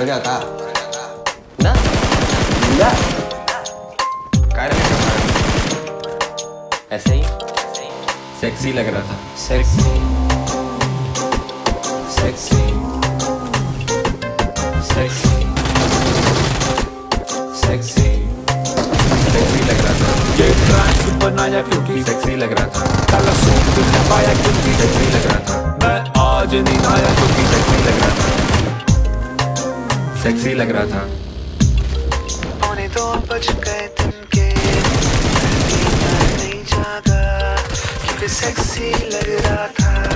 मर था ना या काय रे ऐसे ही? सेक्सी लग रहा था। Sexy sexy sexy sexy sexy लग रहा था। ये ट्रैक बनाया क्योंकि सेक्सी लग रहा था। काला सूट पाया क्योंकि सेक्सी लग रहा था। मैं आज नहीं आया क्योंकि सेक्सी लग रहा था। सेक्सी लग रहा था। सेक्सी लग रहा था।